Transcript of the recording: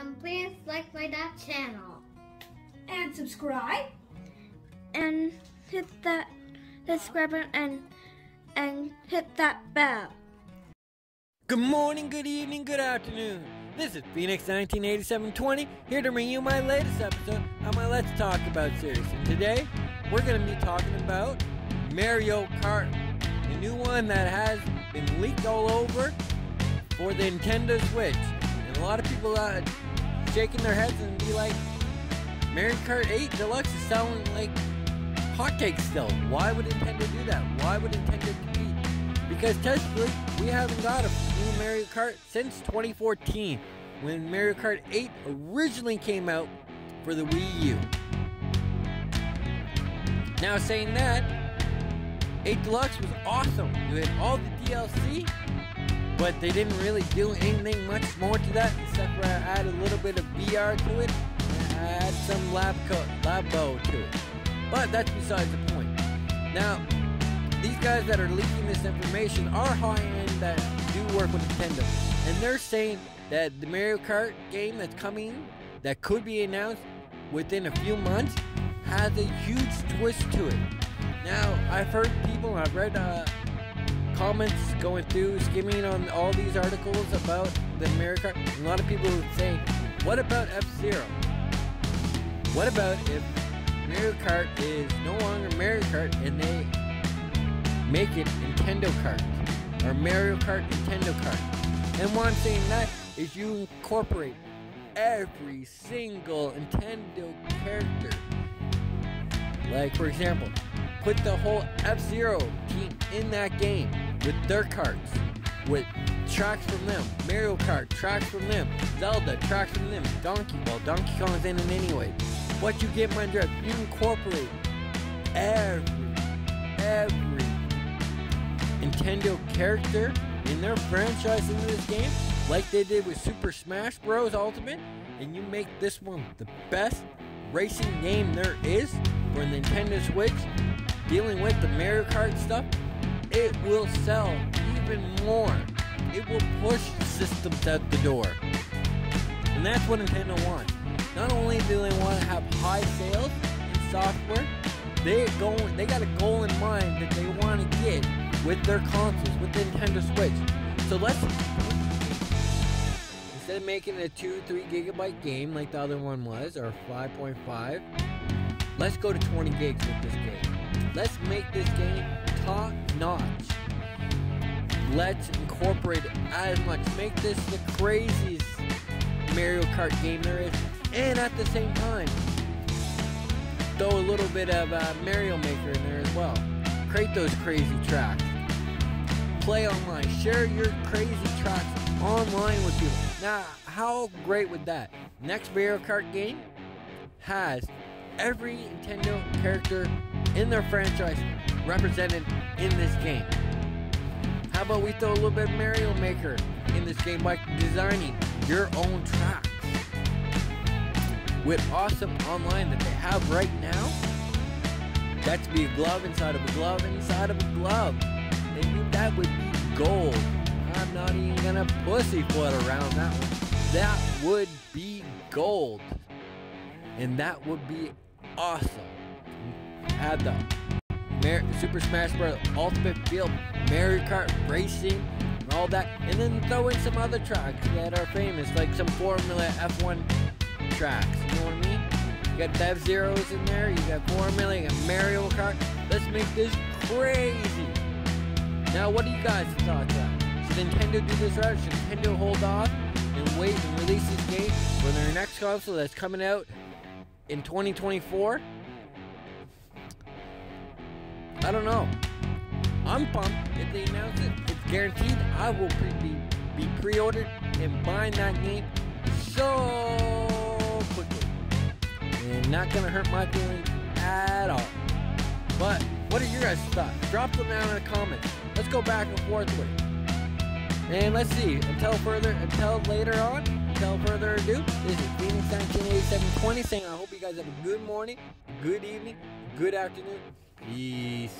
And please like my dad channel. And subscribe. And hit that subscribe button and and hit that bell. Good morning, good evening, good afternoon. This is Phoenix 198720 here to bring you my latest episode on my Let's Talk About series. And today we're going to be talking about Mario Kart, the new one that has been leaked all over for the Nintendo Switch. And a lot of people are shaking their heads and be like, Mario Kart 8 Deluxe is selling like hotcakes still. Why would Nintendo do that? Why would Nintendo compete? Because technically, we haven't got a new Mario Kart since 2014, when Mario Kart 8 originally came out for the Wii U. Now, saying that, 8 Deluxe was awesome. You had all the DLC, but they didn't really do anything much more to that except for add a little bit of VR to it and add some lab co- labo to it. But that's besides the point. Now, these guys that are leaking this information are high end that do work with Nintendo, and they're saying that the Mario Kart game that's coming, that could be announced within a few months, has a huge twist to it. Now, I've heard people, I've read uh, comments going through, skimming on all these articles about the Mario Kart. A lot of people would say, "What about F Zero? What about if Mario Kart is no longer Mario Kart and they make it Nintendo Kart or Mario Kart Nintendo Kart. And why I'm saying that is you incorporate every single Nintendo character. Like for example, put the whole F-Zero team in that game with their carts, with tracks from them, Mario Kart tracks from them, Zelda tracks from them, Donkey well Donkey Kong's in it anyway. What you get my drift, you incorporate every every Nintendo character in their franchise into this game, like they did with Super Smash Bros. Ultimate, and you make this one the best racing game there is for Nintendo Switch, dealing with the Mario Kart stuff, it will sell even more. It will push systems out the door. And that's what Nintendo wants. Not only do they want to have high sales in software, they go they got a goal in mind that they want to get with their consoles, with Nintendo Switch. So let's instead of making a two, three gigabyte game like the other one was, or 5.5, let's go to 20 gigs with this game. Let's make this game top notch. Let's incorporate as much. Make this the craziest Mario Kart game there is, and at the same time, throw a little bit of uh, Mario Maker in there as well. Create those crazy tracks. Play online. Share your crazy tracks online with people. Now, how great would that? Next Mario Kart game has every Nintendo character in their franchise represented in this game. How about we throw a little bit of Mario Maker in this game by designing your own tracks? with awesome online that they have right now, that's be a glove inside of a glove inside of a glove. And you, that would be gold. I'm not even gonna pussyfoot around that one. That would be gold. And that would be awesome. Add the Mar- Super Smash Bros. Ultimate Field, Mario Kart Racing, and all that. And then throw in some other tracks that are famous, like some Formula F1 tracks. You know what I mean? You got Dev Zeros in there, you got Formula, you got Mario Kart. Let's make this crazy. Now, what do you guys thoughts on? Should Nintendo do this right? Should Nintendo hold off and wait and release this game for their next console that's coming out in 2024? I don't know. I'm pumped. If they announce it, it's guaranteed I will pre- be, be pre-ordered and buying that game so quickly. And not gonna hurt my feelings at all. But what are your guys' thoughts? Drop them down in the comments. Let's go back and forth with it. And let's see. Until further, until later on, until further ado, this is Phoenix 198720 saying I hope you guys have a good morning, good evening, good afternoon. Peace.